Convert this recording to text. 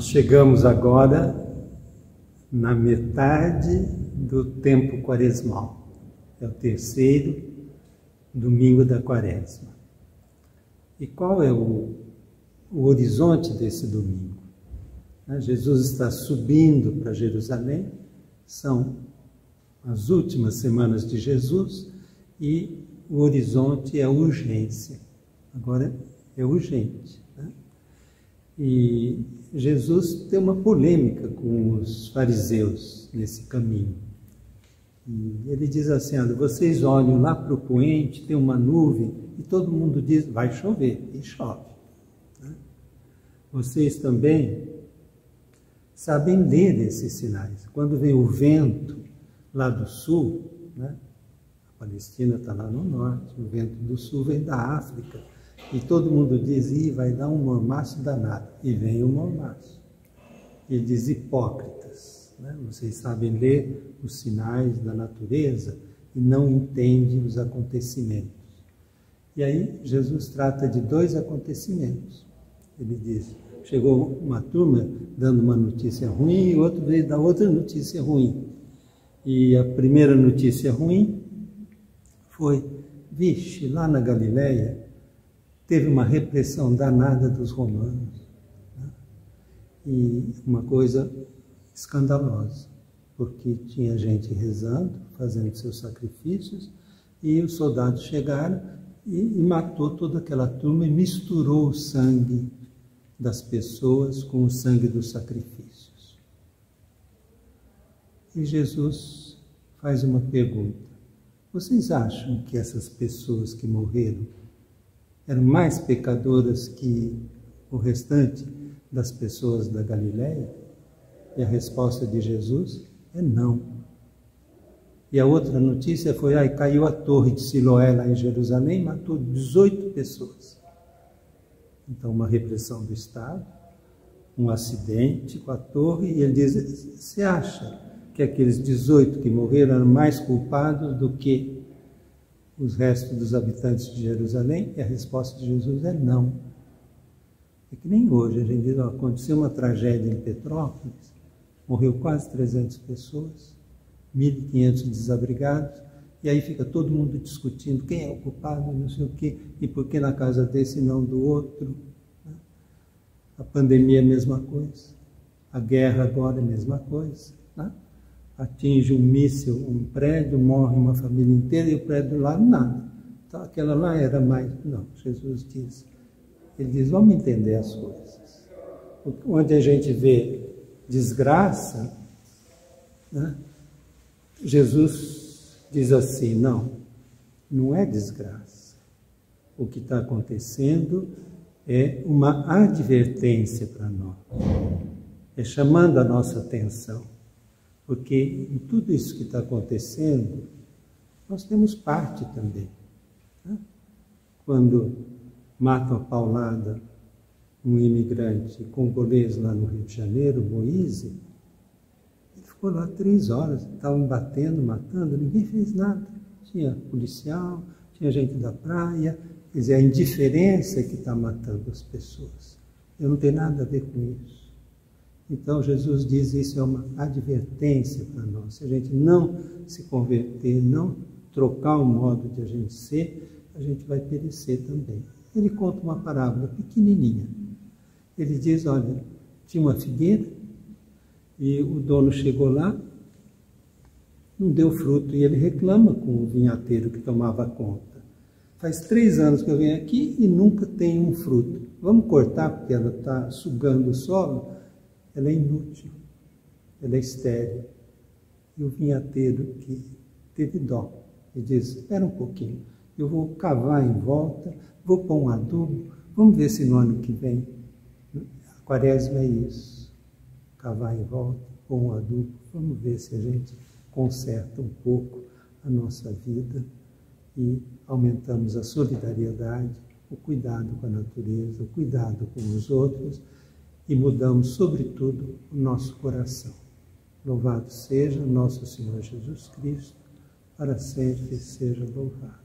Nós chegamos agora na metade do tempo quaresmal. É o terceiro domingo da quaresma. E qual é o, o horizonte desse domingo? Né, Jesus está subindo para Jerusalém, são as últimas semanas de Jesus e o horizonte é urgência. Agora é urgente. E Jesus tem uma polêmica com os fariseus nesse caminho. E ele diz assim: olha, vocês olham lá para o poente, tem uma nuvem, e todo mundo diz: vai chover, e chove. Né? Vocês também sabem ler esses sinais. Quando vem o vento lá do sul, né? a Palestina está lá no norte, o vento do sul vem da África e todo mundo diz, Ih, vai dar um mormaço danado. E vem o mormaço. Ele diz, hipócritas, né? vocês sabem ler os sinais da natureza e não entendem os acontecimentos. E aí Jesus trata de dois acontecimentos. Ele diz, chegou uma turma dando uma notícia ruim e outro veio dar outra notícia ruim. E a primeira notícia ruim foi, vixe, lá na Galileia teve uma repressão danada dos romanos. Né? E uma coisa escandalosa, porque tinha gente rezando, fazendo seus sacrifícios, e os soldados chegaram e, e matou toda aquela turma e misturou o sangue das pessoas com o sangue dos sacrifícios. E Jesus faz uma pergunta: vocês acham que essas pessoas que morreram eram mais pecadoras que o restante das pessoas da Galiléia? E a resposta de Jesus é não. E a outra notícia foi: ai, caiu a torre de Siloé lá em Jerusalém, matou 18 pessoas. Então, uma repressão do Estado, um acidente com a torre, e ele diz: você acha que aqueles 18 que morreram eram mais culpados do que os restos dos habitantes de Jerusalém? E a resposta de Jesus é não. É que nem hoje, a gente diz, ó, aconteceu uma tragédia em Petrópolis, morreu quase 300 pessoas, 1.500 desabrigados, e aí fica todo mundo discutindo quem é o culpado, não sei o quê, e por que na casa desse e não do outro. Né? A pandemia é a mesma coisa, a guerra agora é a mesma coisa. Né? Atinge um míssil, um prédio, morre uma família inteira e o prédio lá nada. Então aquela lá era mais. Não, Jesus diz. Ele diz: vamos entender as coisas. Onde a gente vê desgraça, né? Jesus diz assim: não, não é desgraça. O que está acontecendo é uma advertência para nós, é chamando a nossa atenção porque em tudo isso que está acontecendo, nós temos parte também. Né? Quando matam a paulada um imigrante congolês lá no Rio de Janeiro, Moise, ele ficou lá três horas, estavam batendo, matando, ninguém fez nada. Tinha policial, tinha gente da praia, quer dizer, a indiferença que está matando as pessoas. Eu não tenho nada a ver com isso. Então Jesus diz isso é uma advertência para nós. Se a gente não se converter, não trocar o modo de a gente ser, a gente vai perecer também. Ele conta uma parábola pequenininha. Ele diz, olha, tinha uma figueira e o dono chegou lá, não deu fruto e ele reclama com o vinhateiro que tomava conta. Faz três anos que eu venho aqui e nunca tem um fruto. Vamos cortar porque ela está sugando o solo? Ela é inútil, ela é estéril. E o vinhateiro que teve dó e diz: Espera um pouquinho, eu vou cavar em volta, vou pôr um adubo, vamos ver se no ano que vem. A quaresma é isso: cavar em volta, pôr um adubo, vamos ver se a gente conserta um pouco a nossa vida e aumentamos a solidariedade, o cuidado com a natureza, o cuidado com os outros e mudamos, sobretudo, o nosso coração. Louvado seja nosso Senhor Jesus Cristo, para sempre seja louvado.